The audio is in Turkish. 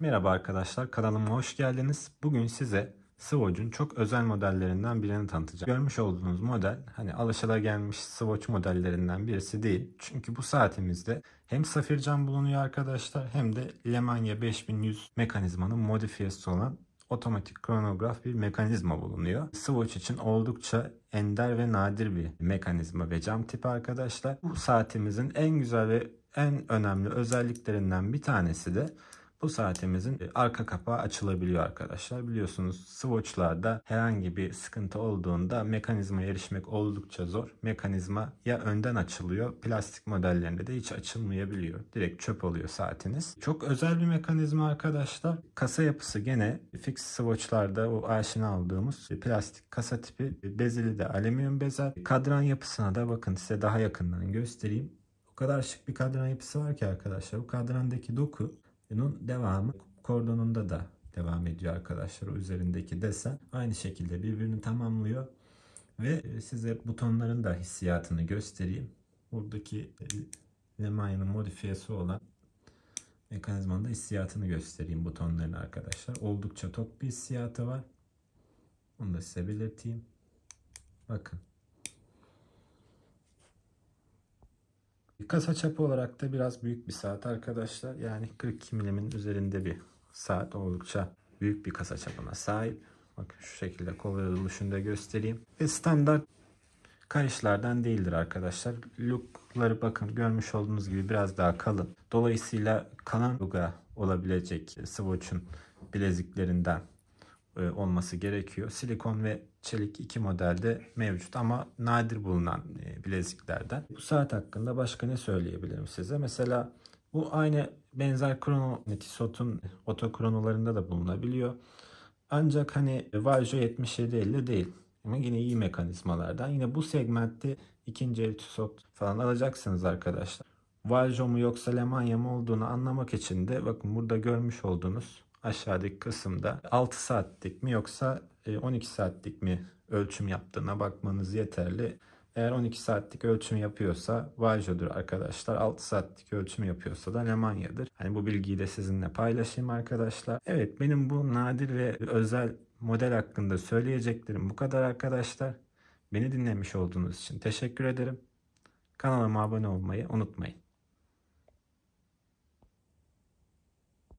Merhaba arkadaşlar kanalıma hoş geldiniz. Bugün size Swatch'un çok özel modellerinden birini tanıtacağım. Görmüş olduğunuz model hani alışılagelmiş Swatch modellerinden birisi değil. Çünkü bu saatimizde hem safir cam bulunuyor arkadaşlar hem de Lemanya 5100 mekanizmanın modifiyesi olan otomatik kronograf bir mekanizma bulunuyor. Swatch için oldukça ender ve nadir bir mekanizma ve cam tipi arkadaşlar. Bu saatimizin en güzel ve en önemli özelliklerinden bir tanesi de bu saatimizin e, arka kapağı açılabiliyor arkadaşlar. Biliyorsunuz Swatch'larda herhangi bir sıkıntı olduğunda mekanizmaya erişmek oldukça zor. Mekanizma ya önden açılıyor, plastik modellerinde de hiç açılmayabiliyor. Direkt çöp oluyor saatiniz. Çok özel bir mekanizma arkadaşlar. Kasa yapısı gene fix Swatch'larda o aşina aldığımız plastik kasa tipi bezeli de alüminyum bezel. Kadran yapısına da bakın size daha yakından göstereyim. O kadar şık bir kadran yapısı var ki arkadaşlar. Bu kadrandaki doku bunun devamı kordonunda da devam ediyor arkadaşlar. O üzerindeki desen aynı şekilde birbirini tamamlıyor. Ve size butonların da hissiyatını göstereyim. Buradaki Lemanya'nın modifiyesi olan mekanizmanın da hissiyatını göstereyim butonların arkadaşlar. Oldukça tok bir hissiyatı var. Onu da size belirteyim. Bakın. Kasa çapı olarak da biraz büyük bir saat arkadaşlar. Yani 42 milimin üzerinde bir saat oldukça büyük bir kasa çapına sahip. Bakın şu şekilde kol da göstereyim. Ve standart kayışlardan değildir arkadaşlar. Lookları bakın görmüş olduğunuz gibi biraz daha kalın. Dolayısıyla kalan luga olabilecek Swatch'un bileziklerinden e, olması gerekiyor. Silikon ve çelik iki modelde mevcut ama nadir bulunan e, bileziklerden. Bu saat hakkında başka ne söyleyebilirim size? Mesela bu aynı benzer krono Netisot'un otokronolarında da bulunabiliyor. Ancak hani Valjo 7750 değil. Ama yine iyi mekanizmalardan. Yine bu segmentte ikinci el Tissot falan alacaksınız arkadaşlar. Valjo mu yoksa Lemanya mı olduğunu anlamak için de bakın burada görmüş olduğunuz aşağıdaki kısımda 6 saatlik mi yoksa 12 e, saatlik mi ölçüm yaptığına bakmanız yeterli. Eğer 12 saatlik ölçüm yapıyorsa Vajo'dur arkadaşlar. 6 saatlik ölçüm yapıyorsa da Lemanya'dır. Hani bu bilgiyi de sizinle paylaşayım arkadaşlar. Evet benim bu nadir ve özel model hakkında söyleyeceklerim bu kadar arkadaşlar. Beni dinlemiş olduğunuz için teşekkür ederim. Kanalıma abone olmayı unutmayın.